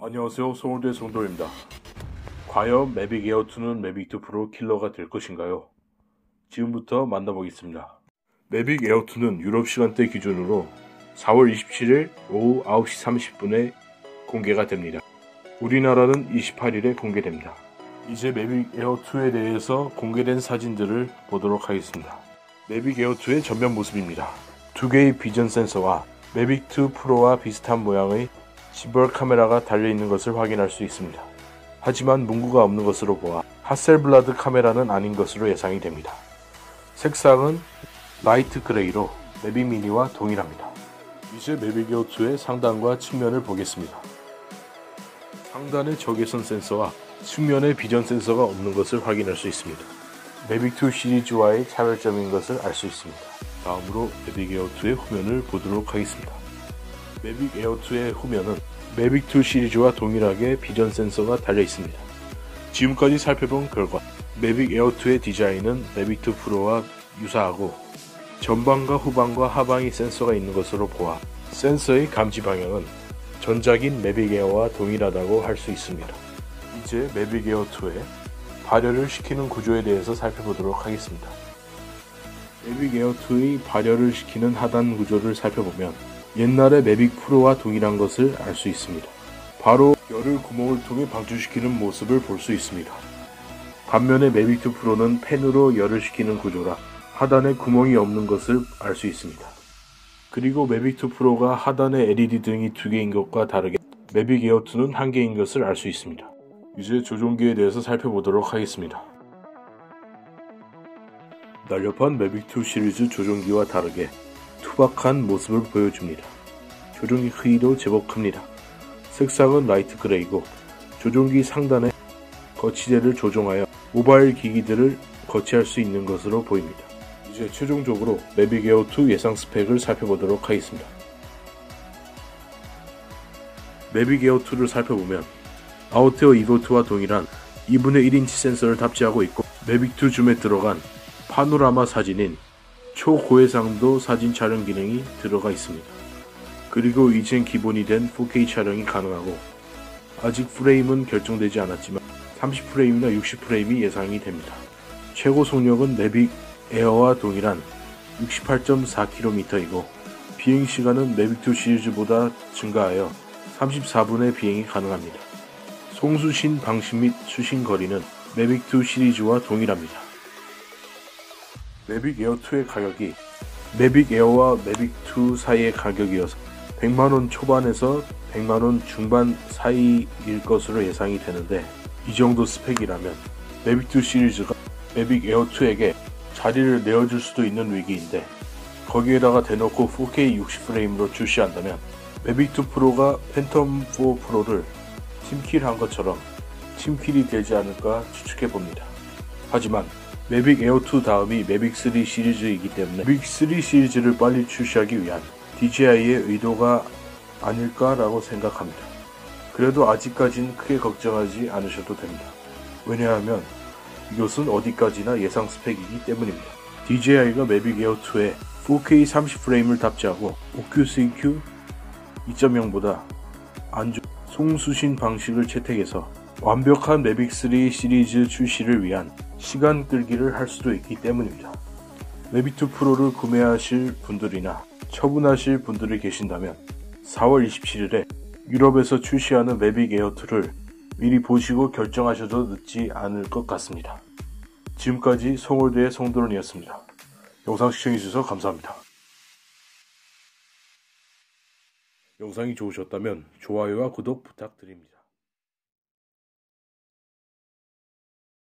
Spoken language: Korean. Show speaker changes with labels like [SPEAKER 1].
[SPEAKER 1] 안녕하세요. 서울대 송도입니다. 과연 매빅 에어2는 매빅2 프로 킬러가 될 것인가요? 지금부터 만나보겠습니다. 매빅 에어2는 유럽 시간대 기준으로 4월 27일 오후 9시 30분에 공개가 됩니다. 우리나라는 28일에 공개됩니다. 이제 매빅 에어2에 대해서 공개된 사진들을 보도록 하겠습니다. 매빅 에어2의 전면 모습입니다. 두 개의 비전 센서와 매빅2 프로와 비슷한 모양의 짐벌 카메라가 달려있는 것을 확인할 수 있습니다. 하지만 문구가 없는 것으로 보아 하셀블라드 카메라는 아닌 것으로 예상이 됩니다. 색상은 light gray로 매빅 미니와 동일합니다. 이제 매빅 에어2의 상단과 측면을 보겠습니다. 상단의 적외선 센서와 측면에 비전 센서가 없는 것을 확인할 수 있습니다. 매빅2 시리즈와의 차별점인 것을 알 수 있습니다. 다음으로 매빅 에어2의 후면을 보도록 하겠습니다. 매빅 에어2의 후면은 매빅2 시리즈와 동일하게 비전 센서가 달려 있습니다. 지금까지 살펴본 결과 매빅 에어2의 디자인은 매빅2 프로와 유사하고 전방과 후방과 하방이 센서가 있는 것으로 보아 센서의 감지 방향은 전작인 매빅 에어와 동일하다고 할 수 있습니다. 이제 매빅 에어2의 발열을 식히는 구조에 대해서 살펴보도록 하겠습니다. 매빅 에어2의 발열을 식히는 하단 구조를 살펴보면 옛날의 매빅 프로와 동일한 것을 알 수 있습니다. 바로 열을 구멍을 통해 방출시키는 모습을 볼 수 있습니다. 반면에 매빅 2 프로는 팬으로 열을 식히는 구조라 하단에 구멍이 없는 것을 알 수 있습니다. 그리고 매빅 2 프로가 하단에 LED 등이 두 개인 것과 다르게 매빅 에어 2는 한 개인 것을 알 수 있습니다. 이제 조종기에 대해서 살펴보도록 하겠습니다. 날렵한 매빅 2 시리즈 조종기와 다르게 투박한 모습을 보여줍니다. 조종기 크기도 제법 큽니다. 색상은 light gray고 조종기 상단에 거치대를 조종하여 모바일 기기들을 거치할 수 있는 것으로 보입니다. 이제 최종적으로 매빅 에어2 예상 스펙을 살펴보도록 하겠습니다. 매빅 에어2를 살펴보면 Autel EVO 2와 동일한 2분의 1인치 센서를 탑재하고 있고 매빅2 줌에 들어간 파노라마 사진인 초고해상도 사진 촬영 기능이 들어가 있습니다. 그리고 이젠 기본이 된 4K 촬영이 가능하고 아직 프레임은 결정되지 않았지만 30프레임이나 60프레임이 예상이 됩니다. 최고 속력은 매빅 에어와 동일한 68.4km이고 비행 시간은 매빅2 시리즈보다 증가하여 34분의 비행이 가능합니다. 송수신 방식 및 수신 거리는 매빅2 시리즈와 동일합니다. 매빅 에어2의 가격이 매빅 에어와 매빅2 사이의 가격이어서 100만원 초반에서 100만원 중반 사이일 것으로 예상이 되는데 이 정도 스펙이라면 매빅2 시리즈가 매빅 에어2에게 자리를 내어줄 수도 있는 위기인데 거기에다가 대놓고 4K 60프레임으로 출시한다면 매빅2 프로가 팬텀4 프로를 팀킬한 것처럼 팀킬이 되지 않을까 추측해봅니다. 하지만 매빅 에어2 다음이 매빅 3 시리즈이기 때문에 매빅 3 시리즈를 빨리 출시하기 위한 DJI의 의도가 아닐까라고 생각합니다. 그래도 아직까진 크게 걱정하지 않으셔도 됩니다. 왜냐하면 이것은 어디까지나 예상 스펙이기 때문입니다. DJI가 매빅 에어2에 4K 30프레임을 탑재하고 OcuSync 2.0보다 안 좋은 송수신 방식을 채택해서 완벽한 매빅3 시리즈 출시를 위한 시간 끌기를 할 수도 있기 때문입니다. 매빅2 프로를 구매하실 분들이나 처분하실 분들이 계신다면 4월 27일에 유럽에서 출시하는 매빅 에어2를 미리 보시고 결정하셔도 늦지 않을 것 같습니다. 지금까지 송월대의 송도론이었습니다. 영상 시청해주셔서 감사합니다. 영상이 좋으셨다면 좋아요와 구독 부탁드립니다.